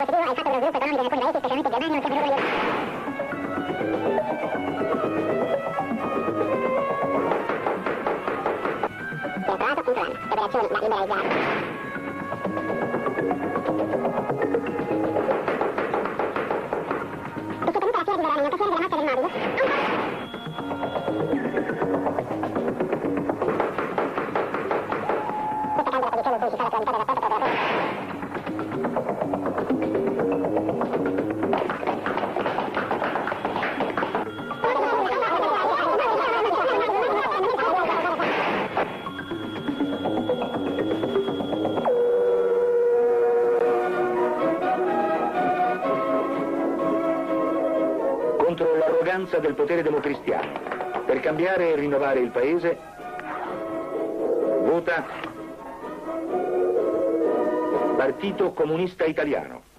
È il fatto che lo sviluppo economico in alcuni paesi, specialmente Germania, non sia venuto Controllato, controllando. Operazioni da liberalizzare. Che tenuta la fila di regolamentazione della contro l'arroganza del potere democristiano. Per cambiare e rinnovare il paese, vota Partito Comunista Italiano.